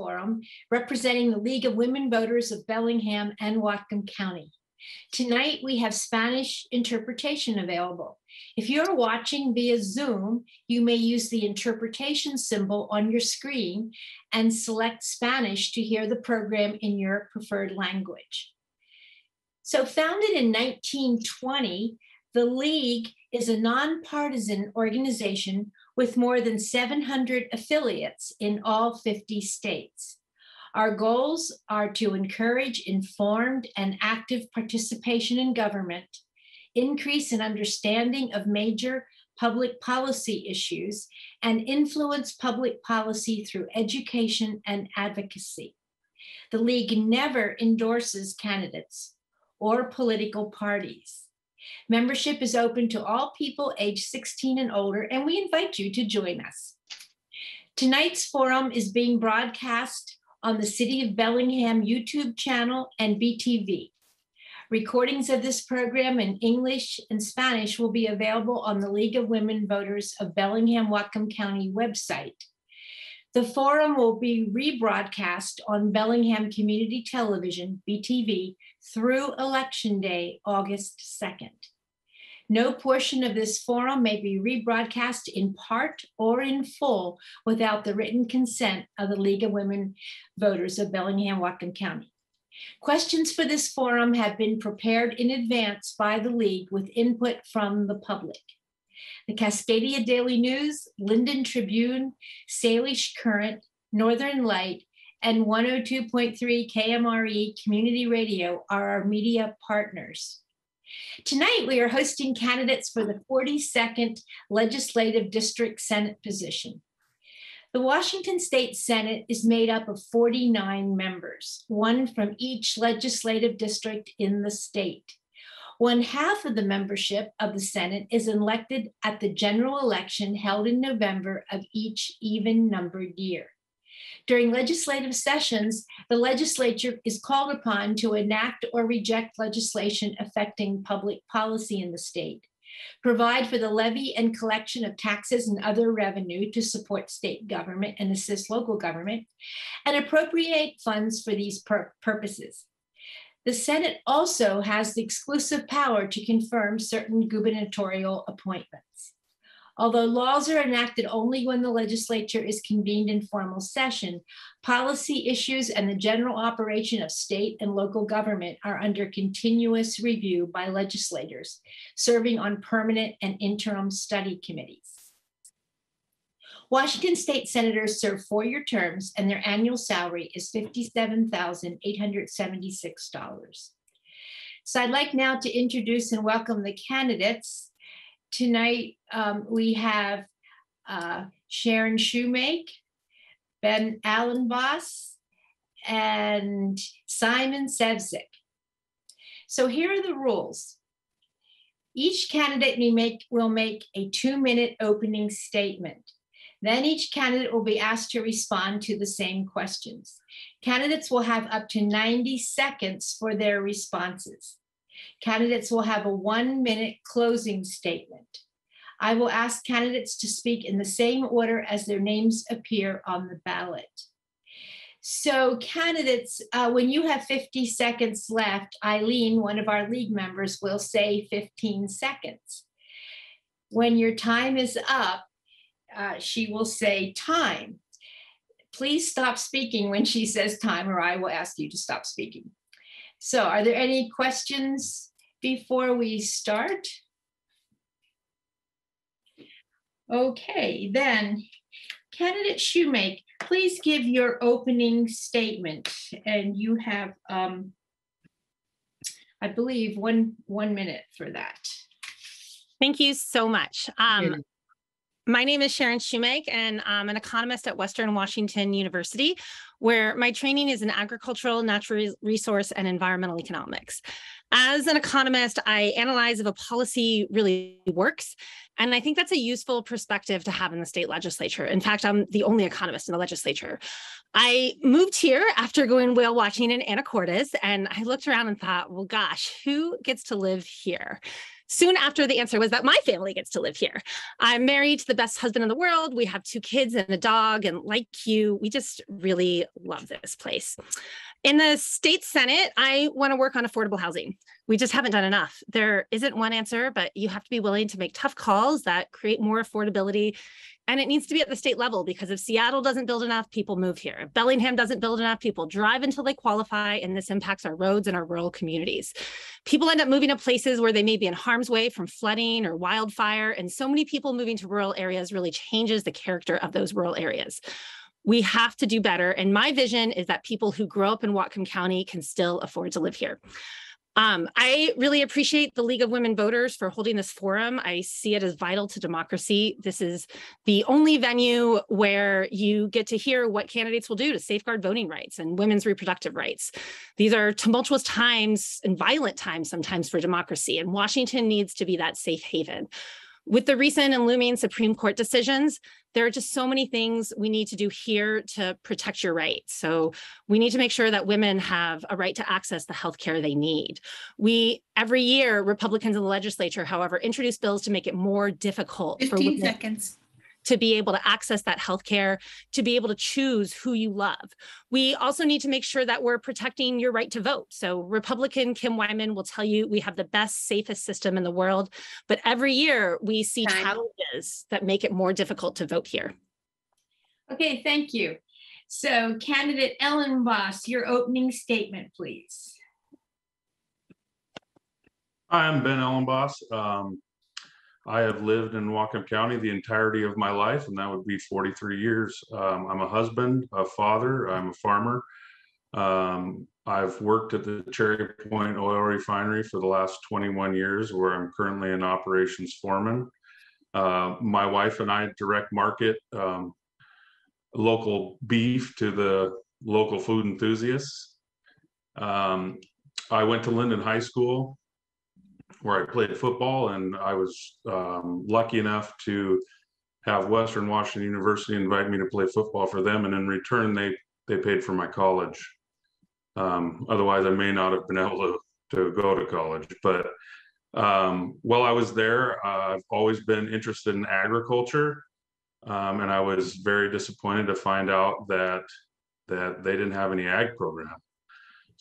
forum, representing the League of Women Voters of Bellingham and Whatcom County. Tonight, we have Spanish interpretation available. If you're watching via Zoom, you may use the interpretation symbol on your screen and select Spanish to hear the program in your preferred language. So founded in 1920, the League is a nonpartisan organization with more than 700 affiliates in all 50 states. Our goals are to encourage informed and active participation in government, increase in understanding of major public policy issues, and influence public policy through education and advocacy. The League never endorses candidates or political parties. Membership is open to all people age 16 and older, and we invite you to join us. Tonight's forum is being broadcast on the City of Bellingham YouTube channel and BTV. Recordings of this program in English and Spanish will be available on the League of Women Voters of Bellingham Whatcom County website. The forum will be rebroadcast on Bellingham Community Television, BTV, through Election Day, August 2nd. No portion of this forum may be rebroadcast in part or in full without the written consent of the League of Women Voters of Bellingham, Whatcom County. Questions for this forum have been prepared in advance by the League with input from the public. The Cascadia Daily News, Lynden Tribune, Salish Current, Northern Light, and 102.3 KMRE Community Radio are our media partners. Tonight, we are hosting candidates for the 42nd Legislative District Senate position. The Washington State Senate is made up of 49 members, one from each legislative district in the state. One half of the membership of the Senate is elected at the general election held in November of each even numbered year. During legislative sessions, the legislature is called upon to enact or reject legislation affecting public policy in the state, provide for the levy and collection of taxes and other revenue to support state government and assist local government, and appropriate funds for these pur- purposes. The Senate also has the exclusive power to confirm certain gubernatorial appointments. Although laws are enacted only when the legislature is convened in formal session, policy issues and the general operation of state and local government are under continuous review by legislators serving on permanent and interim study committees. Washington state senators serve four-year terms and their annual salary is $57,876. So I'd like now to introduce and welcome the candidates tonight um, we have uh, Sharon Shewmake, Ben Elenbaas, and Simon Sefzik. So here are the rules. Each candidate make, will make a two minute opening statement. Then each candidate will be asked to respond to the same questions. Candidates will have up to 90 seconds for their responses. Candidates will have a one minute closing statement. I will ask candidates to speak in the same order as their names appear on the ballot. So, candidates, uh, when you have 50 seconds left, Eileen, one of our league members, will say 15 seconds. When your time is up, uh, she will say time. Please stop speaking when she says time, or I will ask you to stop speaking. So are there any questions before we start? Okay, then candidate Shewmake, please give your opening statement and you have, um, I believe, one, one minute for that. Thank you so much. Um, my name is Sharon Shewmake, and I'm an economist at Western Washington University, where my training is in agricultural, natural resource, and environmental economics. As an economist, I analyze if a policy really works. And I think that's a useful perspective to have in the state legislature. In fact, I'm the only economist in the legislature. I moved here after going whale watching in Anacortes, and I looked around and thought, well, gosh, who gets to live here? Soon after the answer was that my family gets to live here. I'm married to the best husband in the world. We have two kids and a dog. And like you, we just really love this place. In the state Senate, I want to work on affordable housing. We just haven't done enough. There isn't one answer, but you have to be willing to make tough calls that create more affordability. And it needs to be at the state level because if Seattle doesn't build enough, people move here. If Bellingham doesn't build enough, people drive until they qualify, and this impacts our roads and our rural communities. People end up moving to places where they may be in harm's way from flooding or wildfire. And so many people moving to rural areas really changes the character of those rural areas we have to do better. And my vision is that people who grow up in Whatcom County can still afford to live here. Um, I really appreciate the League of Women Voters for holding this forum. I see it as vital to democracy. This is the only venue where you get to hear what candidates will do to safeguard voting rights and women's reproductive rights. These are tumultuous times and violent times sometimes for democracy, and Washington needs to be that safe haven with the recent and looming Supreme Court decisions, there are just so many things we need to do here to protect your rights. So we need to make sure that women have a right to access the health care they need. We, every year, Republicans in the legislature, however, introduce bills to make it more difficult 15 for women seconds to be able to access that healthcare, to be able to choose who you love. We also need to make sure that we're protecting your right to vote. So Republican Kim Wyman will tell you we have the best, safest system in the world, but every year we see Time. challenges that make it more difficult to vote here. Okay, thank you. So candidate Elenbaas, your opening statement, please. Hi, I'm Ben Elenbaas. Um, I have lived in Whatcom County the entirety of my life, and that would be 43 years. Um, I'm a husband, a father, I'm a farmer. Um, I've worked at the Cherry Point Oil Refinery for the last 21 years, where I'm currently an operations foreman. Uh, my wife and I direct market um, local beef to the local food enthusiasts. Um, I went to Lynden High School where I played football, and I was um, lucky enough to have Western Washington University invite me to play football for them, and in return, they they paid for my college. Um, otherwise, I may not have been able to to go to college. But um, while I was there, uh, I've always been interested in agriculture, um, and I was very disappointed to find out that that they didn't have any ag program.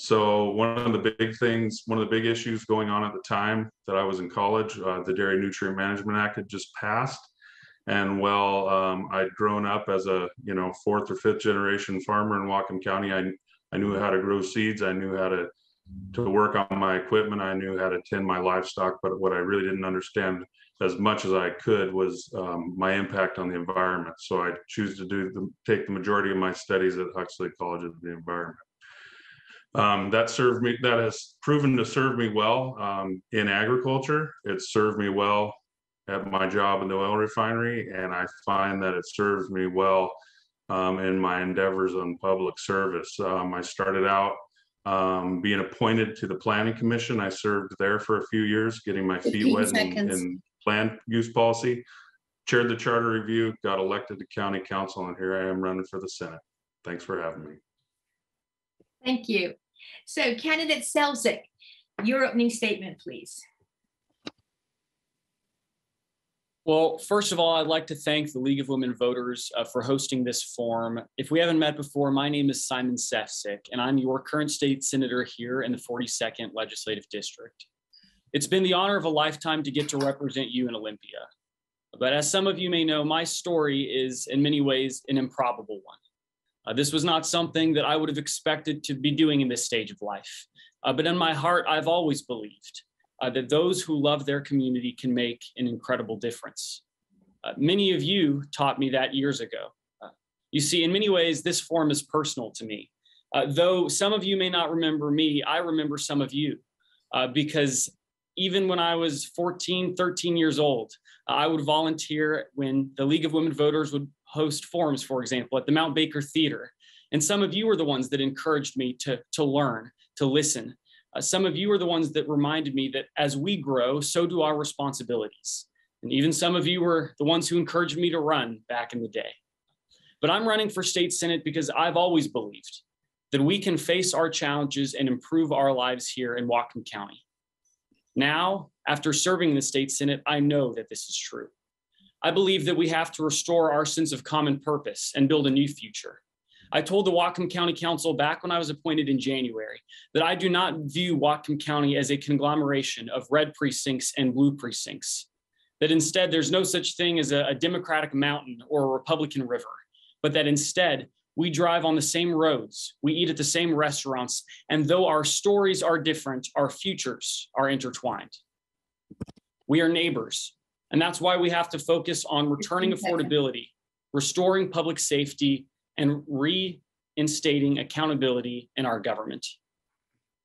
So one of the big things, one of the big issues going on at the time that I was in college, uh, the Dairy Nutrient Management Act had just passed. And well, um, I'd grown up as a you know fourth or fifth generation farmer in Whatcom County. I I knew how to grow seeds. I knew how to to work on my equipment. I knew how to tend my livestock. But what I really didn't understand as much as I could was um, my impact on the environment. So I choose to do the, take the majority of my studies at Huxley College of the Environment. Um, that served me, that has proven to serve me well um, in agriculture. It served me well at my job in the oil refinery, and I find that it serves me well um, in my endeavors on public service. Um, I started out um, being appointed to the Planning Commission. I served there for a few years, getting my feet wet in, in land use policy. Chaired the charter review, got elected to county council, and here I am running for the Senate. Thanks for having me. Thank you. So candidate Sefzik, your opening statement, please. Well, first of all, I'd like to thank the League of Women Voters uh, for hosting this forum. If we haven't met before, my name is Simon Sefzik, and I'm your current state senator here in the 42nd Legislative District. It's been the honor of a lifetime to get to represent you in Olympia. But as some of you may know, my story is in many ways an improbable one. Uh, this was not something that I would have expected to be doing in this stage of life. Uh, but in my heart, I've always believed uh, that those who love their community can make an incredible difference. Uh, many of you taught me that years ago. Uh, you see, in many ways, this form is personal to me. Uh, though some of you may not remember me, I remember some of you because even when I was 14, 13 years old, I would volunteer when the League of Women Voters would host forums, for example, at the Mount Baker Theater. And some of you were the ones that encouraged me to, to learn, to listen. Uh, some of you are the ones that reminded me that as we grow, so do our responsibilities. And even some of you were the ones who encouraged me to run back in the day. But I'm running for state senate because I've always believed that we can face our challenges and improve our lives here in Whatcom County. Now, After serving in the state Senate, I know that this is true. I believe that we have to restore our sense of common purpose and build a new future. I told the Whatcom County Council back when I was appointed in January that I do not view Whatcom County as a conglomeration of red precincts and blue precincts. That instead, there's no such thing as a, a Democratic mountain or a Republican river, but that instead, we drive on the same roads, we eat at the same restaurants, and though our stories are different, our futures are intertwined. We are neighbors, and that's why we have to focus on returning affordability, restoring public safety, and reinstating accountability in our government.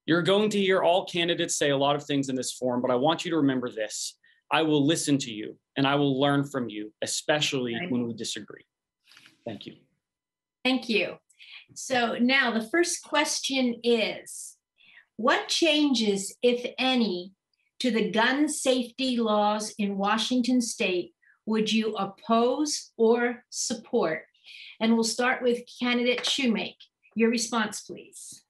You're going to hear all candidates say a lot of things in this forum, but I want you to remember this. I will listen to you and I will learn from you, especially when we disagree. Thank you. Thank you. So now the first question is, what changes, if any, to the gun safety laws in Washington state would you oppose or support? And we'll start with candidate Shewmake. Your response, please.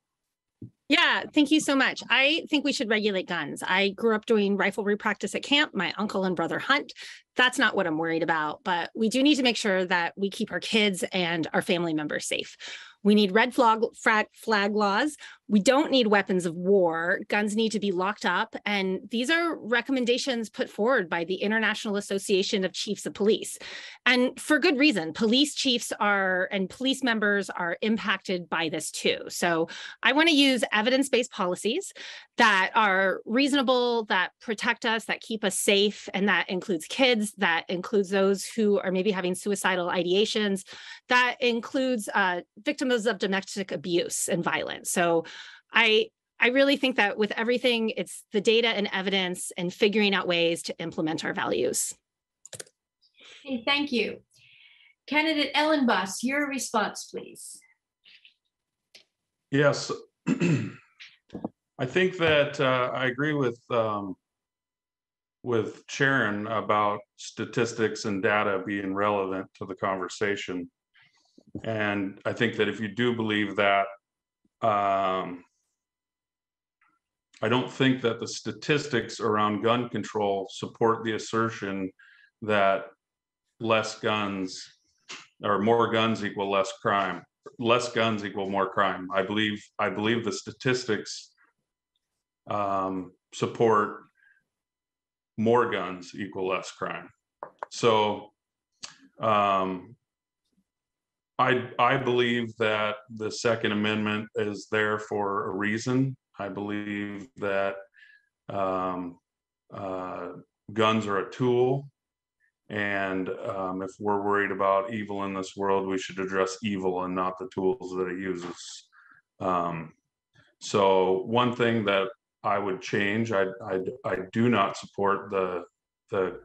Yeah, thank you so much. I think we should regulate guns. I grew up doing riflery practice at camp. My uncle and brother hunt. That's not what I'm worried about, but we do need to make sure that we keep our kids and our family members safe. We need red flag, flag, flag laws. We don't need weapons of war. Guns need to be locked up. And these are recommendations put forward by the International Association of Chiefs of Police. And for good reason. Police chiefs are and police members are impacted by this too. So I want to use evidence based policies that are reasonable, that protect us, that keep us safe. And that includes kids, that includes those who are maybe having suicidal ideations, that includes uh, victims of domestic abuse and violence. So I I really think that with everything, it's the data and evidence and figuring out ways to implement our values. Okay, thank you. Candidate Elenbaas, your response, please. Yes. I think that uh, I agree with um, with Sharon about statistics and data being relevant to the conversation. And I think that if you do believe that, um, I don't think that the statistics around gun control support the assertion that less guns or more guns equal less crime less guns equal more crime. I believe I believe the statistics um, support more guns equal less crime. So um, I I believe that the Second Amendment is there for a reason. I believe that um, uh, guns are a tool and um, if we're worried about evil in this world, we should address evil and not the tools that it uses. Um, so one thing that I would change, I, I, I do not support the, the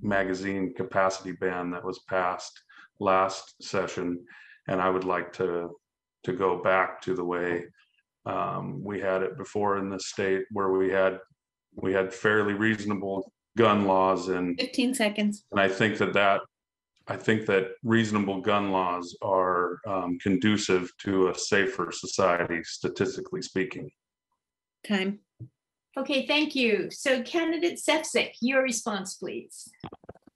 magazine capacity ban that was passed last session. And I would like to, to go back to the way um, we had it before in the state where we had, we had fairly reasonable gun laws and 15 seconds. and I think that that, I think that reasonable gun laws are um, conducive to a safer society, statistically speaking. Time. Okay, thank you. So candidate Sefzik, your response, please.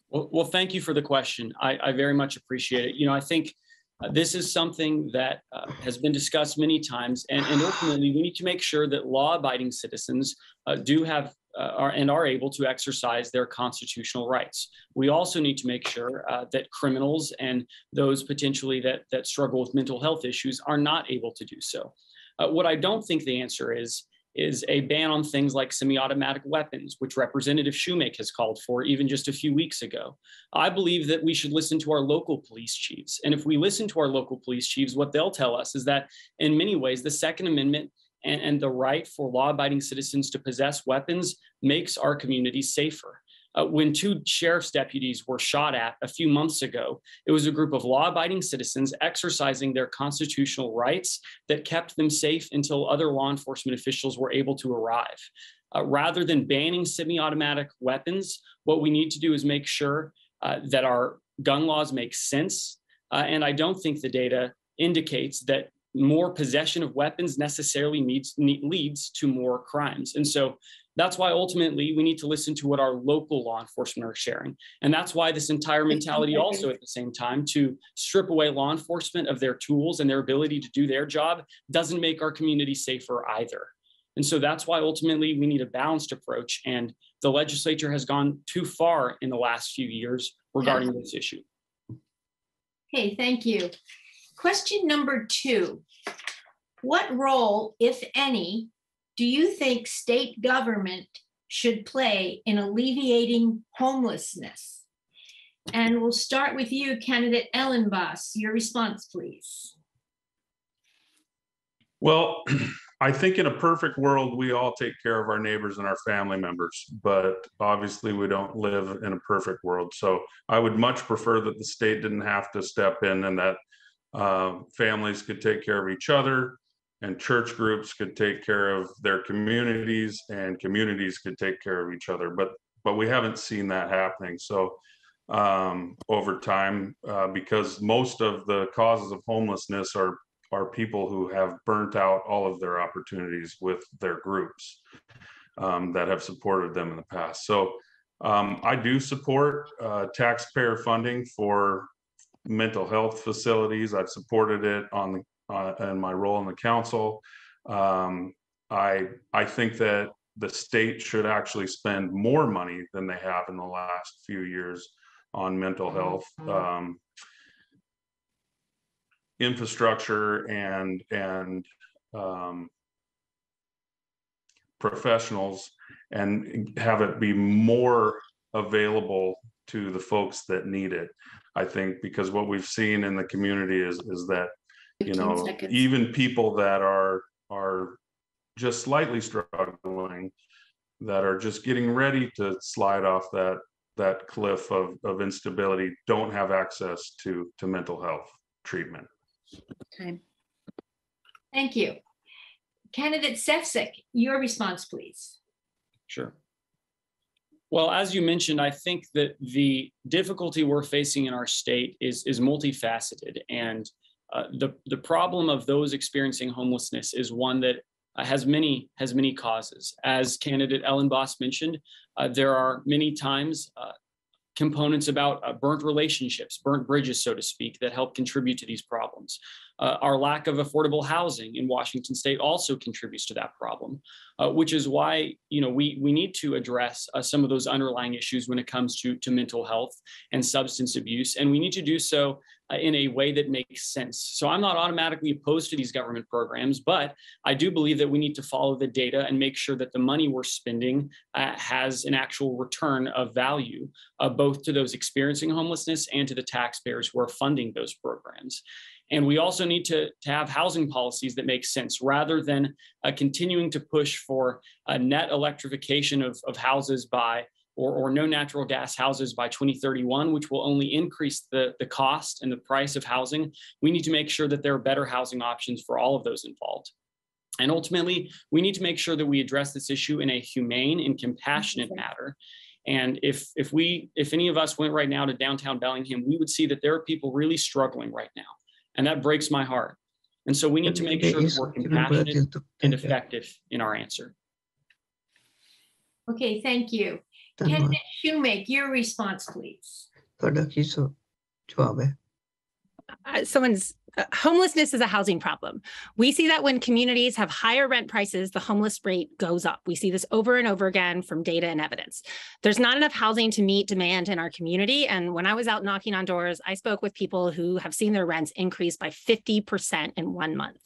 Well, well, thank you for the question. I, I very much appreciate it. You know, I think uh, this is something that uh, has been discussed many times, and, and ultimately, we need to make sure that law-abiding citizens uh, do have uh, are, and are able to exercise their constitutional rights. We also need to make sure uh, that criminals and those potentially that that struggle with mental health issues are not able to do so. What I don't think the answer is is a ban on things like semi-automatic weapons, which Representative Shewmake has called for even just a few weeks ago. I believe that we should listen to our local police chiefs. And if we listen to our local police chiefs, what they'll tell us is that in many ways, the Second Amendment and, and the right for law-abiding citizens to possess weapons makes our communities safer. Uh, when two sheriff's deputies were shot at a few months ago, it was a group of law abiding citizens exercising their constitutional rights that kept them safe until other law enforcement officials were able to arrive. Uh, rather than banning semi automatic weapons, what we need to do is make sure uh, that our gun laws make sense. Uh, and I don't think the data indicates that more possession of weapons necessarily needs, ne- leads to more crimes. And so That's why ultimately we need to listen to what our local law enforcement are sharing. And that's why this entire mentality also at the same time to strip away law enforcement of their tools and their ability to do their job doesn't make our community safer either. And so that's why ultimately we need a balanced approach. And the legislature has gone too far in the last few years regarding this issue. Okay, thank you. Question number two. What role, if any, do you think state government should play in alleviating homelessness? And we'll start with you, candidate Elenbaas. Your response, please. Well, I think in a perfect world, we all take care of our neighbors and our family members, but obviously we don't live in a perfect world. So I would much prefer that the state didn't have to step in and that uh, families could take care of each other and church groups could take care of their communities and communities could take care of each other. But but we haven't seen that happening. So um, over time uh, because most of the causes of homelessness are are people who have burnt out all of their opportunities with their groups um, that have supported them in the past. So um, i do support uh, taxpayer funding for mental health facilities. I've supported it on the uh, and my role in the council. Um, I I think that the state should actually spend more money than they have in the last few years on mental health um, infrastructure and and um, professionals and have it be more available to the folks that need it. I think because what we've seen in the community is is that you know seconds. even people that are are just slightly struggling that are just getting ready to slide off that that cliff of of instability don't have access to to mental health treatment Time. Thank you. Candidate Sefzik, your response, please. Sure. Well, as you mentioned, I think that the difficulty we're facing in our state is, is multifaceted. And uh, the, the problem of those experiencing homelessness is one that uh, has many has many causes. As candidate Elenbaas mentioned, uh, there are many times uh, components about uh, burnt relationships, burnt bridges, so to speak, that help contribute to these problems. Uh, our lack of affordable housing in Washington State also contributes to that problem, uh, which is why you know we we need to address uh, some of those underlying issues when it comes to to mental health and substance abuse, and we need to do so uh, in a way that makes sense. So I'm not automatically opposed to these government programs, but I do believe that we need to follow the data and make sure that the money we're spending uh, has an actual return of value, uh, both to those experiencing homelessness and to the taxpayers who are funding those programs. And we also need to, to have housing policies that make sense rather than uh, continuing to push for a net electrification of, of houses by or, or no natural gas houses by 2031, which will only increase the, the cost and the price of housing. We need to make sure that there are better housing options for all of those involved. And ultimately, we need to make sure that we address this issue in a humane and compassionate manner. And if if we if any of us went right now to downtown Bellingham, we would see that there are people really struggling right now. And that breaks my heart. And so we need to make sure that we're compassionate and effective in our answer. Okay, thank you. Can you make your response, please. Uh, someone's uh, homelessness is a housing problem. We see that when communities have higher rent prices, the homeless rate goes up. We see this over and over again from data and evidence. There's not enough housing to meet demand in our community. And when I was out knocking on doors, I spoke with people who have seen their rents increase by 50% in one month.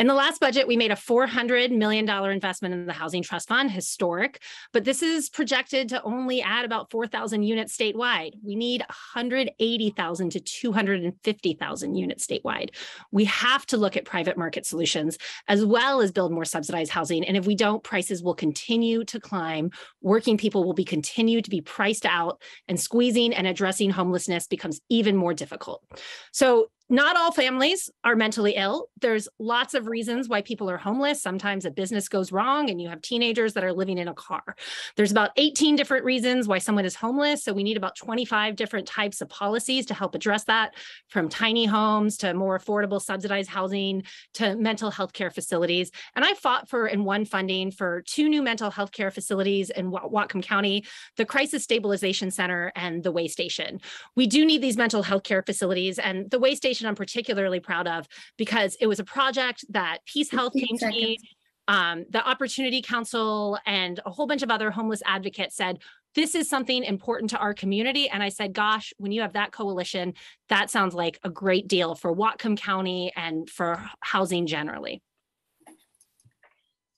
In the last budget, we made a $400 million investment in the Housing Trust Fund, historic, but this is projected to only add about 4,000 units statewide. We need 180,000 to 250,000 units statewide. We have to look at private market solutions as well as build more subsidized housing. And if we don't, prices will continue to climb. Working people will be continue to be priced out and squeezing and addressing homelessness becomes even more difficult. So not all families are mentally ill. There's lots of reasons why people are homeless. Sometimes a business goes wrong and you have teenagers that are living in a car. There's about 18 different reasons why someone is homeless. So we need about 25 different types of policies to help address that from tiny homes to more affordable subsidized housing to mental health care facilities. And I fought for and won funding for two new mental health care facilities in Whatcom County, the Crisis Stabilization Center and the Way Station. We do need these mental health care facilities and the Way Station I'm particularly proud of because it was a project that Peace Health 15 came to me. Um, the Opportunity Council and a whole bunch of other homeless advocates said, this is something important to our community. And I said, gosh, when you have that coalition, that sounds like a great deal for Whatcom County and for housing generally.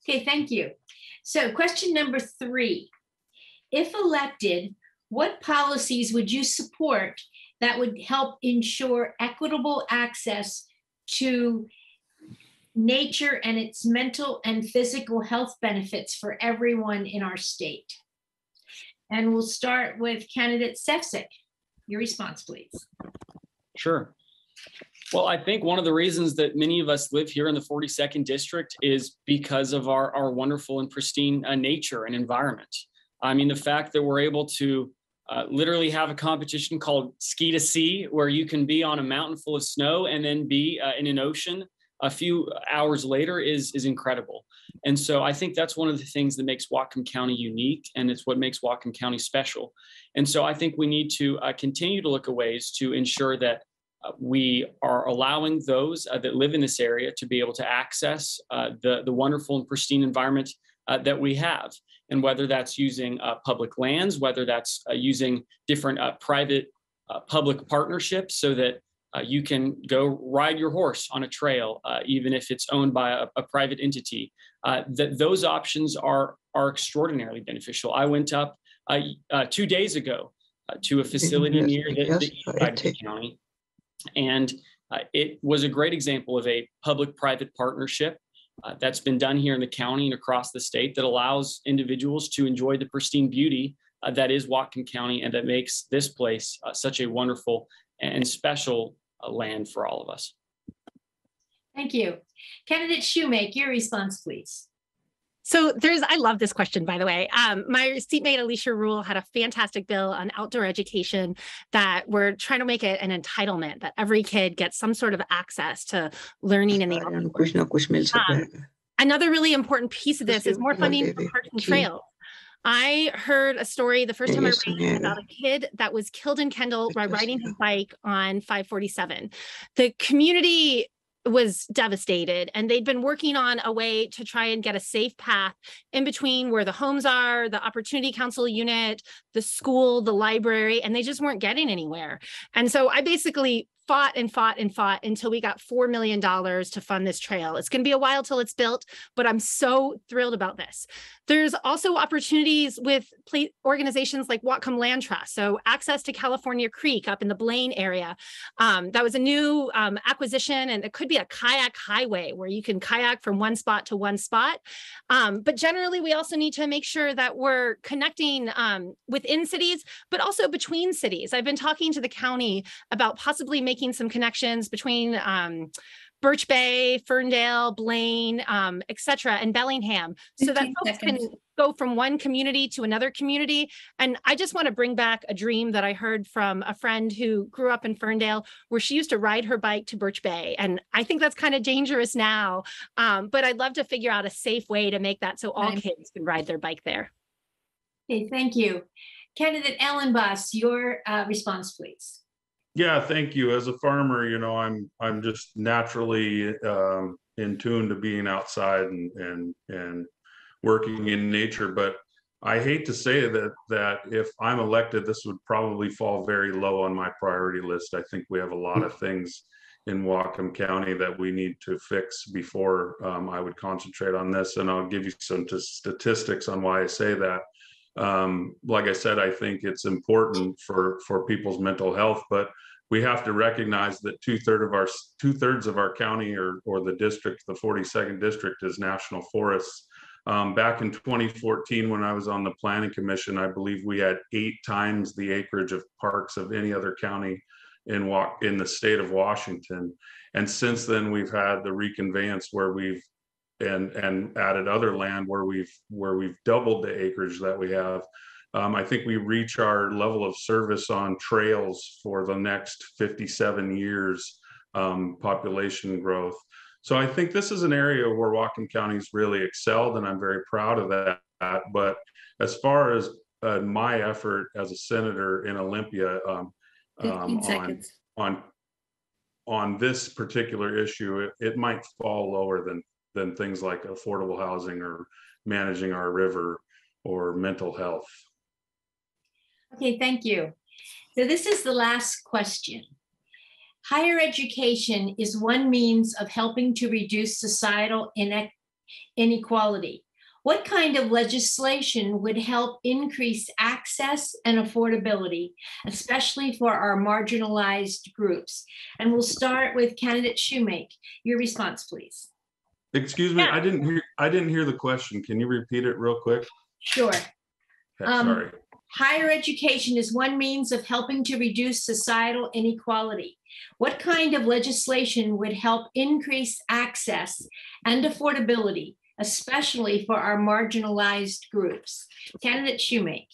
Okay, thank you. So question number three. If elected, what policies would you support that would help ensure equitable access to nature and its mental and physical health benefits for everyone in our state. And we'll start with candidate Sefzik. Your response, please. Sure. Well, I think one of the reasons that many of us live here in the 42nd district is because of our, our wonderful and pristine uh, nature and environment. I mean, the fact that we're able to uh, literally have a competition called Ski to Sea, where you can be on a mountain full of snow and then be uh, in an ocean a few hours later is is incredible. And so I think that's one of the things that makes Whatcom County unique, and it's what makes Whatcom County special. And so I think we need to uh, continue to look at ways to ensure that uh, we are allowing those uh, that live in this area to be able to access uh, the the wonderful and pristine environment uh, that we have and whether that's using uh, public lands, whether that's uh, using different uh, private uh, public partnerships so that uh, you can go ride your horse on a trail, even if it's owned by a, a private entity. that those options are are extraordinarily beneficial. I went up two days ago to a facility near the, the east side of the county, and it was a great example of a public-private partnership uh, that's been done here in the county and across the state that allows individuals to enjoy the pristine beauty uh, that is Whatcom County and that makes this place uh, such a wonderful and special uh, land for all of us. Thank you. Candidate Shewmake, your response, please. So there's, I love this question, by the way. Um, my seatmate Alicia Rule had a fantastic bill on outdoor education that we're trying to make it an entitlement that every kid gets some sort of access to learning in the um, Another really important piece of this is more funding for parks and trails. I heard a story the first time I read it about a kid that was killed in Kendall by riding his bike on 547. The community was devastated and they'd been working on a way to try and get a safe path in between where the homes are the opportunity council unit the school the library and they just weren't getting anywhere. And so i basically fought and fought and fought until we got $4 million to fund this trail. It's going to be a while till it's built, but I'm so thrilled about this. There's also opportunities with organizations like Whatcom Land Trust. So access to California Creek up in the Blaine area. Um, that was a new um, acquisition and it could be a kayak highway where you can kayak from one spot to one spot. Um, but generally, we also need to make sure that we're connecting um, within cities, but also between cities. I've been talking to the county about possibly making making some connections between um, Birch Bay, Ferndale, Blaine, um, et cetera, and Bellingham, so that folks seconds. can go from one community to another community. And I just want to bring back a dream that I heard from a friend who grew up in Ferndale, where she used to ride her bike to Birch Bay. And I think that's kind of dangerous now, um, but I'd love to figure out a safe way to make that so all right. kids can ride their bike there. Okay, thank you. Candidate Elenbaas, your uh, response, please. Yeah, thank you. As a farmer, you know, I'm I'm just naturally um, in tune to being outside and and and working in nature. But I hate to say that that if I'm elected, this would probably fall very low on my priority list. I think we have a lot of things in Whatcom County that we need to fix before um, I would concentrate on this. And I'll give you some statistics on why I say that um, like I said, I think it's important for for people's mental health, but we have to recognize that two third of our two thirds of our county or or the district, the 42nd district, is national forests. Um, back in 2014, when I was on the planning commission, I believe we had eight times the acreage of parks of any other county in in the state of Washington. And since then, we've had the reconveyance where we've and and added other land where we've where we've doubled the acreage that we have. Um, I think we reach our level of service on trails for the next 57 years um, population growth. So I think this is an area where Whatcom County's really excelled, and I'm very proud of that. But as far as uh, my effort as a senator in Olympia um, um, on on on this particular issue, it, it might fall lower than than things like affordable housing or managing our river or mental health. Okay, thank you. So this is the last question. Higher education is one means of helping to reduce societal ine- inequality. What kind of legislation would help increase access and affordability, especially for our marginalized groups? And we'll start with candidate Shewmake. Your response, please. Excuse me, Yeah. I didn't hear I didn't hear the question. Can you repeat it real quick? Sure. Okay, Um, Sorry. Higher education is one means of helping to reduce societal inequality. What kind of legislation would help increase access and affordability, especially for our marginalized groups? Candidate Shewmake.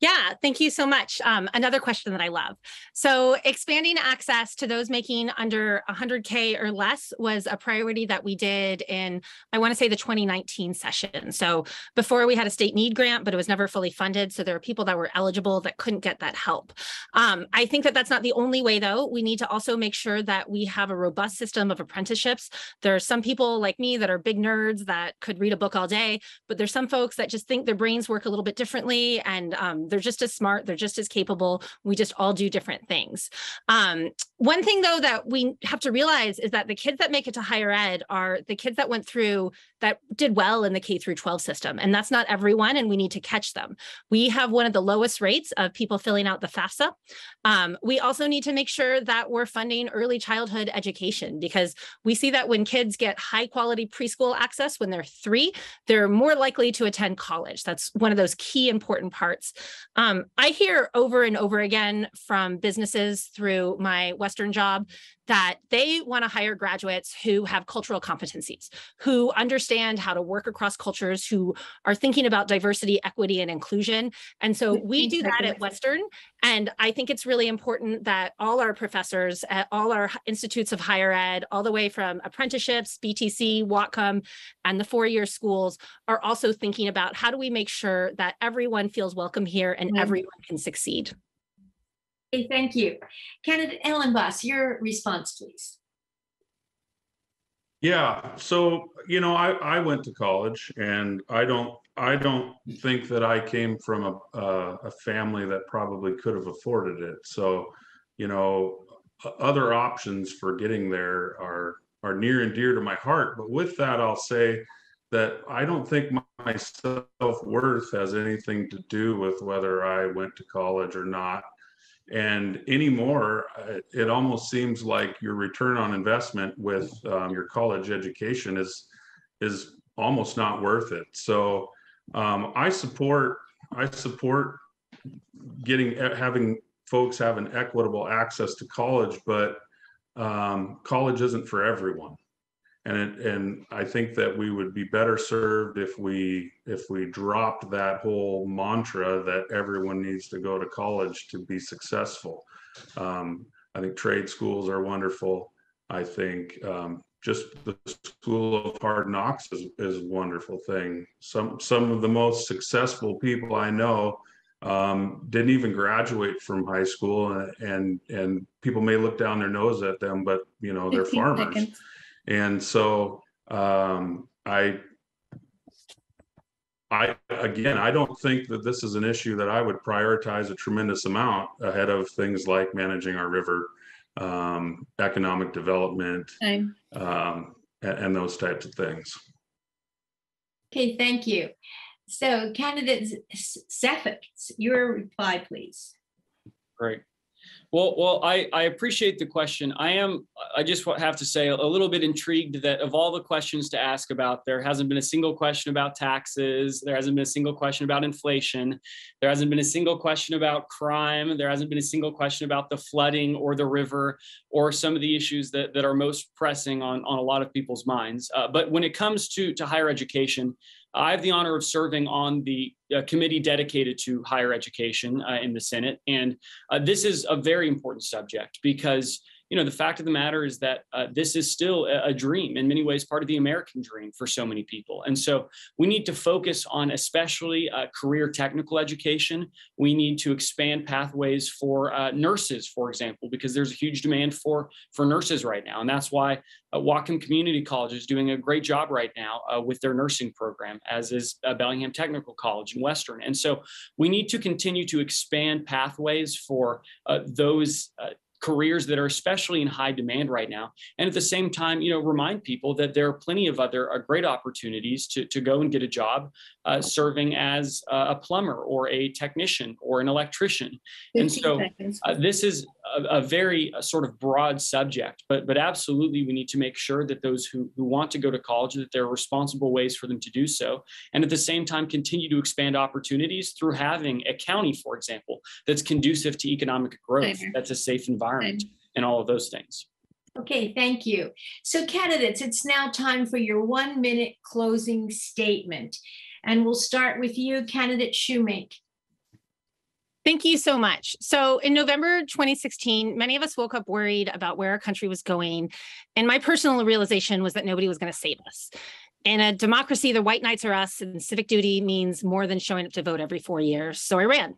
Yeah, thank you so much. Um, another question that I love. So, expanding access to those making under 100K or less was a priority that we did in, I want to say, the 2019 session. So, before we had a state need grant, but it was never fully funded. So, there are people that were eligible that couldn't get that help. Um, I think that that's not the only way, though. We need to also make sure that we have a robust system of apprenticeships. There are some people like me that are big nerds that could read a book all day, but there's some folks that just think their brains work a little bit differently and um, they're just as smart, they're just as capable. We just all do different things. Um, one thing though that we have to realize is that the kids that make it to higher ed are the kids that went through that did well in the K through 12 system. And that's not everyone, and we need to catch them. We have one of the lowest rates of people filling out the FAFSA. Um, we also need to make sure that we're funding early childhood education because we see that when kids get high quality preschool access when they're three, they're more likely to attend college. That's one of those key important parts. Um, I hear over and over again from businesses through my Western job that they want to hire graduates who have cultural competencies, who understand how to work across cultures, who are thinking about diversity, equity, and inclusion. And so we do that at. Western. And I think it's really important that all our professors at all our institutes of higher ed, all the way from apprenticeships, BTC, Whatcom, and the four-year schools are also thinking about how do we make sure that everyone feels welcome here and Mm. everyone can succeed. Okay, thank you. Candidate Elenbaas, your response, please. Yeah, so you know, I I went to college and I don't I don't think that I came from a a, a family that probably could have afforded it. So, you know, other options for getting there are are near and dear to my heart. But with that, I'll say that I don't think my, my self-worth has anything to do with whether I went to college or not. And anymore, uh, it almost seems like your return on investment with um, your college education is is almost not worth it. So um, I support I support getting eh, having folks have an equitable access to college, but um, college isn't for everyone. And it, and I think that we would be better served if we if we dropped that whole mantra that everyone needs to go to college to be successful. Um, I think trade schools are wonderful. I think um, just the school of hard knocks is, is a wonderful thing. Some some of the most successful people I know um, didn't even graduate from high school, and, and and people may look down their nose at them, but you know they're farmers. seconds. And so um, I, I again, I don't think that this is an issue that I would prioritize a tremendous amount ahead of things like managing our river, um, economic development, um, and, and those types of things. Okay, thank you. So candidate Sefzik, your reply, please. Great. Well, well, I, I appreciate the question. I am, I just have to say a little bit intrigued that of all the questions to ask about, there hasn't been a single question about taxes. There hasn't been a single question about inflation. There hasn't been a single question about crime. There hasn't been a single question about the flooding or the river or some of the issues that, that are most pressing on, on a lot of people's minds. Uh, but when it comes to, to higher education, I have the honor of serving on the uh, committee dedicated to higher education uh, in the Senate. And uh, this is a very important subject because you know the fact of the matter is that uh, this is still a, a dream in many ways part of the american dream for so many people. And so we need to focus on especially uh, career technical education. We need to expand pathways for uh, nurses for example because there's a huge demand for for nurses right now. And that's why uh, Whatcom Community College is doing a great job right now uh, with their nursing program, as is uh, Bellingham Technical College in Western. And so we need to continue to expand pathways for those careers that are especially in high demand right now. And at the same time you know remind people that there are plenty of other uh, great opportunities to, to go and get a job uh, serving as a plumber or a technician or an electrician. And so uh, this is a, a very uh, sort of broad subject, but but absolutely we need to make sure that those who who want to go to college that there are responsible ways for them to do so, and at the same time continue to expand opportunities through having a county, for example, that's conducive to economic growth, that's a safe environment, and all of those things. Okay, thank you. So candidates, it's now time for your one minute closing statement. And we'll start with you, candidate Shewmake. Thank you so much. So in November 2016, many of us woke up worried about where our country was going. And my personal realization was that nobody was going to save us. In a democracy, the white knights are us, and civic duty means more than showing up to vote every four years. So I ran.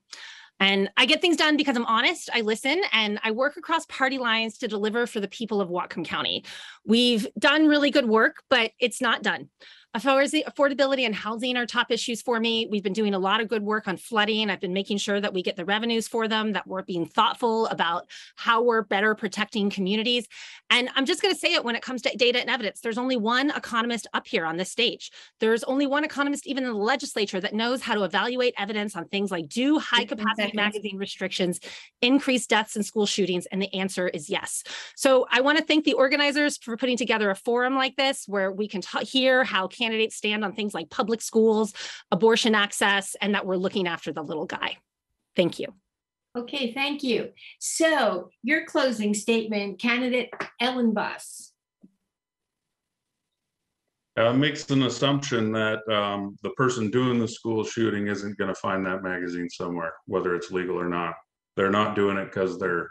And I get things done because I'm honest, I listen, and I work across party lines to deliver for the people of Whatcom County. We've done really good work, but it's not done. Affordability affordability and housing are top issues for me. We've been doing a lot of good work on flooding. I've been making sure that we get the revenues for them, that we're being thoughtful about how we're better protecting communities. And I'm just going to say it when it comes to data and evidence. There's only one economist up here on this stage. There's only one economist, even in the legislature, that knows how to evaluate evidence on things like do high 15 capacity seconds. magazine restrictions increase deaths in school shootings? And the answer is yes. So I want to thank the organizers for putting together a forum like this where we can hear how candidates stand on things like public schools, abortion access, and that we're looking after the little guy. Thank you. Okay, thank you. So your closing statement, candidate Elenbaas. Uh, makes an assumption that um, the person doing the school shooting isn't going to find that magazine somewhere, whether it's legal or not. They're not doing it because they're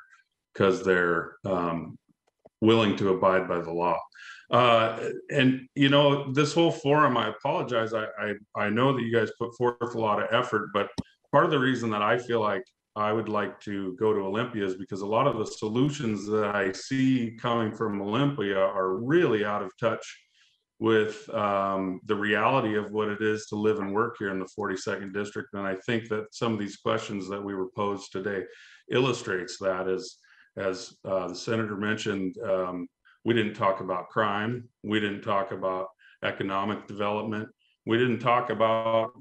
because they're um, willing to abide by the law. Uh, and you know, this whole forum, I apologize. I, I I know that you guys put forth a lot of effort, but part of the reason that I feel like I would like to go to Olympia is because a lot of the solutions that I see coming from Olympia are really out of touch with um, the reality of what it is to live and work here in the 42nd district. And I think that some of these questions that we were posed today illustrates that as, as uh, the senator mentioned, um, we didn't talk about crime. We didn't talk about economic development. We didn't talk about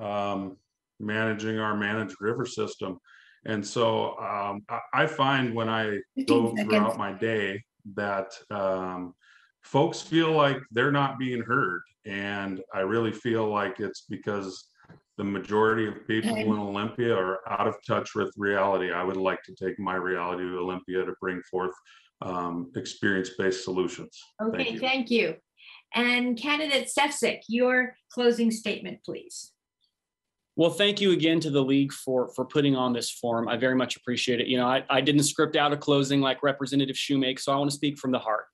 um, managing our managed river system. And so um, I, I find when I go seconds. throughout my day that um, folks feel like they're not being heard. And I really feel like it's because the majority of people in Olympia are out of touch with reality. I would like to take my reality to Olympia to bring forth um, experience-based solutions. Thank Okay, you. thank you. And candidate Sefzik, your closing statement, please. Well, thank you again to the league for for putting on this forum. I very much appreciate it. You know, I, I didn't script out a closing like Representative Shewmake, so I want to speak from the heart.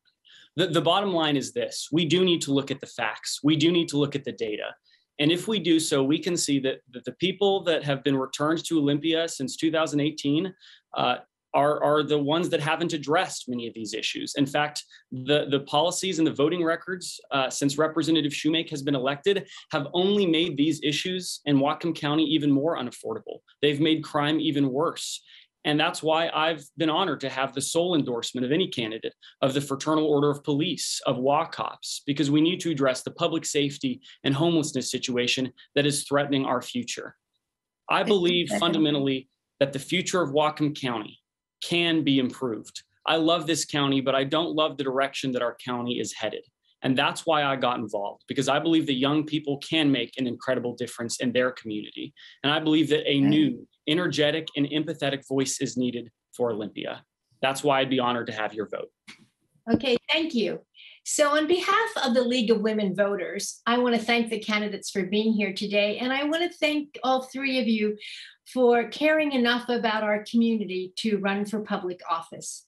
The, the bottom line is this we do need to look at the facts, we do need to look at the data. And if we do so, we can see that, that the people that have been returned to Olympia since 2018 uh, are, are the ones that haven't addressed many of these issues. In fact, the, the policies and the voting records uh, since Representative Shewmake has been elected have only made these issues in Whatcom County even more unaffordable. They've made crime even worse. And that's why I've been honored to have the sole endorsement of any candidate of the Fraternal Order of Police, of WACOPS, because we need to address the public safety and homelessness situation that is threatening our future. I believe fundamentally that the future of Whatcom County can be improved. I love this county, but I don't love the direction that our county is headed. And that's why I got involved because I believe that young people can make an incredible difference in their community. And I believe that a new, energetic, and empathetic voice is needed for Olympia. That's why I'd be honored to have your vote. Okay, thank you. So on behalf of the League of Women Voters, I want to thank the candidates for being here today. And I want to thank all three of you for caring enough about our community to run for public office.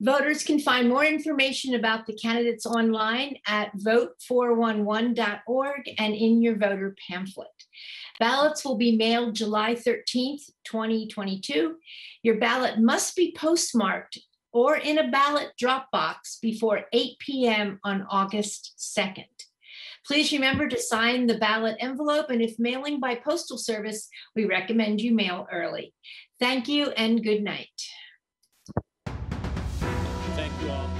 Voters can find more information about the candidates online at vote411.org and in your voter pamphlet. Ballots will be mailed July 13th, 2022. Your ballot must be postmarked or in a ballot drop box before 8 p.m. on August 2nd. Please remember to sign the ballot envelope, and if mailing by postal service, we recommend you mail early. Thank you and good night. Thank you all.